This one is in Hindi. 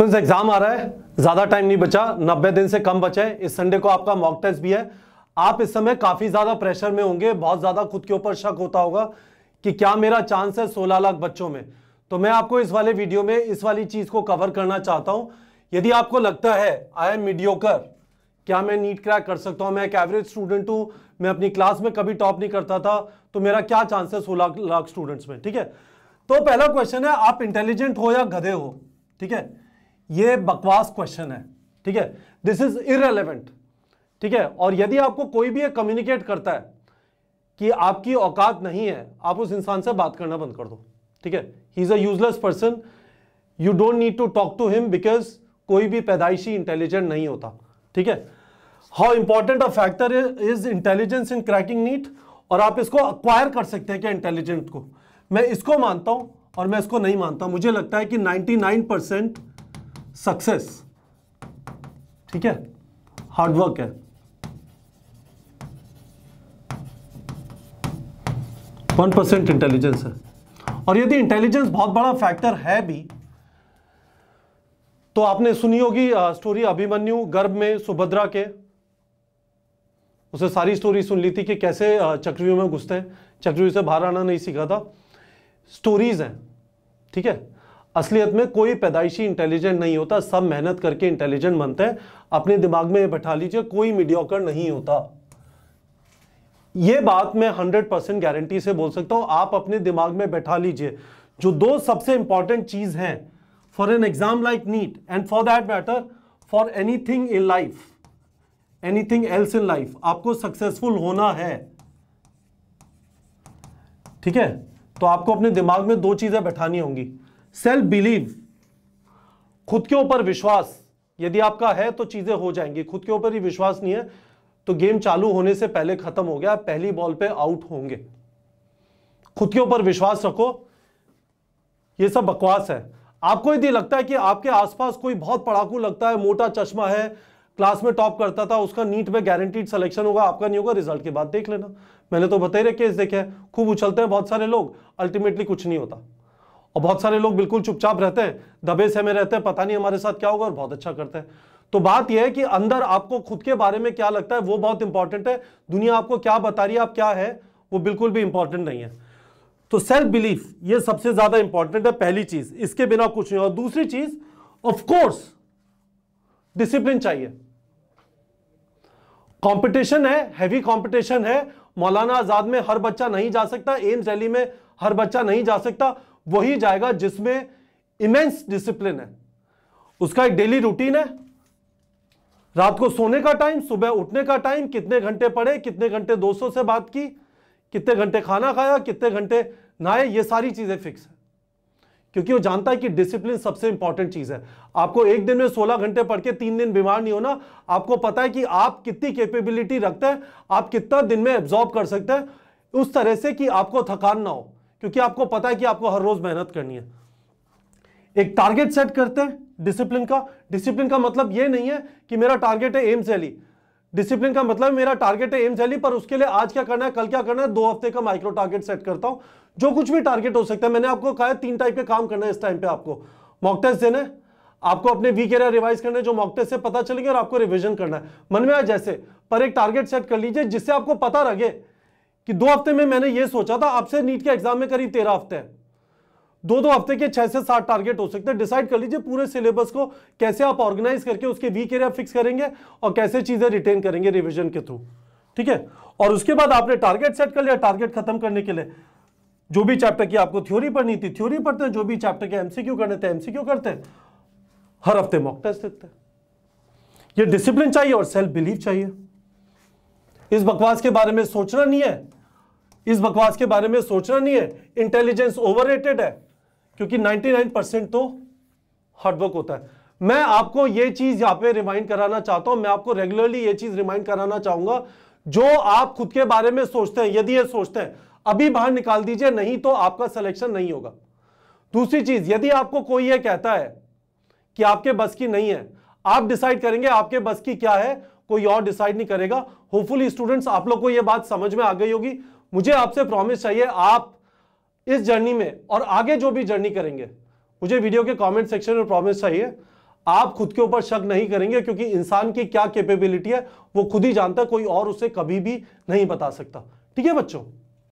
स्टूडेंट्स एग्ज़ाम आ रहा है। ज़्यादा टाइम नहीं बचा, नब्बे दिन से कम बचे इस संडे को आपका मॉक टेस्ट भी है। आप इस समय काफ़ी ज़्यादा प्रेशर में होंगे, बहुत ज़्यादा खुद के ऊपर शक होता होगा कि क्या मेरा चांस है 16 लाख बच्चों में। तो मैं आपको इस वाले वीडियो में इस वाली चीज़ को कवर करना चाहता हूँ। यदि आपको लगता है आई एम मीडियोकर क्या मैं नीट क्रैक कर सकता हूँ? मैं एक एवरेज स्टूडेंट हूँ, मैं अपनी क्लास में कभी टॉप नहीं करता था तो मेरा क्या चांस है सोलह लाख स्टूडेंट्स में? ठीक है? तो पहला क्वेश्चन है, आप इंटेलिजेंट हो या गधे हो? ठीक है? ये बकवास क्वेश्चन है, ठीक है? दिस इज़ इरेलीवेंट ठीक है? और यदि आपको कोई भी कम्युनिकेट करता है कि आपकी औकात नहीं है, आप उस इंसान से बात करना बंद कर दो, ठीक है? He is a useless person you don't need to talk to him because कोई भी पैदाइशी इंटेलिजेंट नहीं होता, ठीक है? How important a factor is intelligence in cracking NEET और आप इसको अक्वायर कर सकते हैं क्या इंटेलिजेंट को? मैं इसको मानता हूँ और मैं इसको नहीं मानता। मुझे लगता है कि 99 परसेंट सक्सेस ठीक है? हार्डवर्क है. वन परसेंट इंटेलिजेंस है. और यदि इंटेलिजेंस बहुत बड़ा फैक्टर है भी तो आपने सुनी होगी स्टोरी अभिमन्यु गर्भ में सुभद्रा के। उसे सारी स्टोरी सुन ली थी कि कैसे चक्रव्यूह में घुसते हैं। चक्रव्यूह से बाहर आना नहीं सीखा था। स्टोरीज हैं। ठीक है? असलियत में कोई पैदाइशी इंटेलिजेंट नहीं होता, सब मेहनत करके इंटेलिजेंट बनते हैं। अपने दिमाग में बैठा लीजिए, कोई मीडियोकर नहीं होता। यह बात मैं 100 परसेंट गारंटी से बोल सकता हूँ, आप अपने दिमाग में बैठा लीजिए। जो दो सबसे इंपॉर्टेंट चीज़ हैं for an exam like NEET and for that matter for anything in life anything else in life आपको सक्सेसफुल होना है। ठीक है? तो आपको अपने दिमाग में दो चीज़ें बैठानी होंगी। सेल्फ बिलीव खुद के ऊपर विश्वास। यदि आपका है तो चीज़ें हो जाएँगी। खुद के ऊपर ही विश्वास नहीं है तो गेम चालू होने से पहले खत्म हो गया, पहली बॉल पे आउट होंगे। खुद के ऊपर विश्वास रखो। ये सब बकवास है। आपको यदि लगता है कि आपके आसपास कोई बहुत पड़ाकू लगता है, मोटा चश्मा है, क्लास में टॉप करता था, उसका नीट में गारंटीड सिलेक्शन होगा, आपका नहीं होगा रिज़ल्ट के बाद देख लेना। मैंने तो बताई रहे केस देखे खूब उछलते हैं बहुत सारे लोग अल्टीमेटली कुछ नहीं होता। और बहुत सारे लोग बिल्कुल चुपचाप रहते हैं, दबे से में रहते हैं, पता नहीं हमारे साथ क्या होगा और बहुत अच्छा करते हैं। तो बात यह है कि अंदर आपको खुद के बारे में क्या लगता है, वो बहुत इंपॉर्टेंट है। दुनिया आपको क्या बता रही है, आप क्या है, वो बिल्कुल भी इंपॉर्टेंट नहीं है। तो सेल्फ बिलीफ ये सबसे ज़्यादा इंपॉर्टेंट है, पहली चीज़। इसके बिना कुछ नहीं और दूसरी चीज़ ऑफ़ कोर्स डिसिप्लिन चाहिए। कंपटीशन है हैवी कंपटीशन है। मौलाना आज़ाद में हर बच्चा नहीं जा सकता, एम्स रैली में हर बच्चा नहीं जा सकता। वही जाएगा जिसमें इमेंस डिसिप्लिन है। उसका एक डेली रूटीन है। रात को सोने का टाइम सुबह उठने का टाइम कितने घंटे पढ़े, कितने घंटे दोस्तों से बात की, कितने घंटे खाना खाया, कितने घंटे नहाए, ये सारी चीज़ें फिक्स है। क्योंकि वो जानता है कि डिसिप्लिन सबसे इंपॉर्टेंट चीज़ है। आपको एक दिन में 16 घंटे पढ़ के तीन दिन बीमार नहीं होना, आपको पता है कि आप कितनी कैपेबिलिटी रखते हैं, आप कितना दिन में एब्जॉर्ब कर सकते हैं। उस तरह से कि आपको थकान ना हो। क्योंकि आपको पता है कि आपको हर रोज मेहनत करनी है। एक टारगेट सेट करते हैं डिसिप्लिन का। डिसिप्लिन का मतलब यह नहीं है कि मेरा टारगेट है एम्स वैली डिसिप्लिन का मतलब मेरा टारगेट है एम्स वैली पर उसके लिए आज क्या करना है, कल क्या करना है, दो हफ़्ते का माइक्रो टारगेट सेट करता हूँ। जो कुछ भी टारगेट हो सकता है, मैंने आपको कहा तीन टाइप के काम करना है इस टाइम पे आपको। मॉक टेस्ट देना है। आपको अपने वीक एरिया रिवाइज करना जो मॉक टेस्ट से पता चलेंगे और आपको रिविजन करना है। मन में आए जैसे पर एक टारगेट सेट कर लीजिए, जिससे आपको पता लगे कि दो हफ़्ते में मैंने ये सोचा था आपसे नीट के एग्ज़ाम में करीब तेरह हफ़्ते हैं। दो दो हफ़्ते के छह से सात टारगेट हो सकते हैं। डिसाइड कर लीजिए पूरे सिलेबस को, कैसे आप ऑर्गेनाइज करके उसके वीक एरिया फिक्स करेंगे और कैसे चीज़ें रिटेन करेंगे रिविजन के थ्रू ठीक है? और उसके बाद आपने टारगेट सेट कर लिया टारगेट खत्म करने के लिए। जो भी चैप्टर की आपको थ्योरी पढ़नी थी थ्योरी पढ़ते हैं। जो भी चैप्टर के एमसीक्यू करने थे एमसीक्यू करते हैं। हर हफ़्ते मॉक टेस्ट देते हैं। ये डिसिप्लिन चाहिए और सेल्फ बिलीव चाहिए। इस बकवास के बारे में सोचना नहीं है। इस बकवास के बारे में सोचना नहीं है। इंटेलिजेंस ओवररेटेड है, क्योंकि 99 परसेंट तो हार्डवर्क होता है। मैं आपको यह चीज़ यहाँ पे रिमाइंड कराना चाहता हूँ, मैं आपको रेगुलरली यह चीज़ रिमाइंड कराना चाहूँगा, जो आप खुद के बारे में सोचते हैं, यदि ये सोचते हैं, अभी बाहर निकाल दीजिए, नहीं तो आपका सिलेक्शन नहीं होगा। दूसरी चीज़, यदि आपको कोई यह कहता है कि आपके बस की नहीं है, आप डिसाइड करेंगे आपके बस की क्या है कोई और डिसाइड नहीं करेगा। होपफुली स्टूडेंट्स आप लोग को यह बात समझ में आ गई होगी। मुझे आपसे प्रॉमिस चाहिए, आप इस जर्नी में और आगे जो भी जर्नी करेंगे, मुझे वीडियो के कमेंट सेक्शन में प्रॉमिस चाहिए। आप खुद के ऊपर शक नहीं करेंगे क्योंकि इंसान की क्या कैपेबिलिटी है, वो खुद ही जानता है, कोई और उसे कभी भी नहीं बता सकता। ठीक है बच्चों?